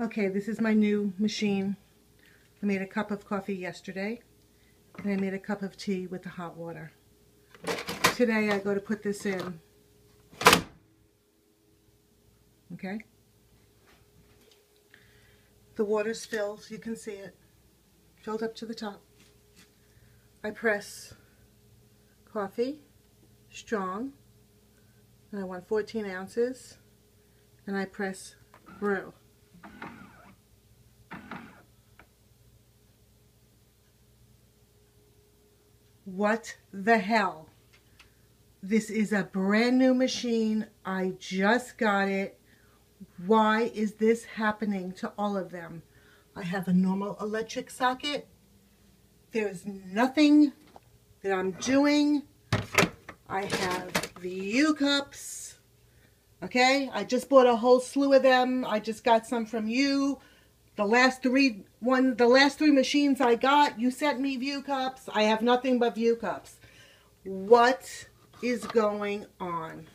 Okay, this is my new machine. I made a cup of coffee yesterday, and I made a cup of tea with the hot water. Today I go to put this in. Okay? The water's filled, you can see it. Filled up to the top. I press coffee, strong, and I want 14 ounces, and I press brew. What the hell? This is a brand new machine. I just got it. Why is this happening to all of them? I have a normal electric socket. There's nothing that I'm doing. I have the Vue cups. Okay, I just bought a whole slew of them. I just got some from you. The last three one the last three machines I got, you sent me Vue cups. I have nothing but Vue cups. What is going on?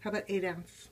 How about eight ounce?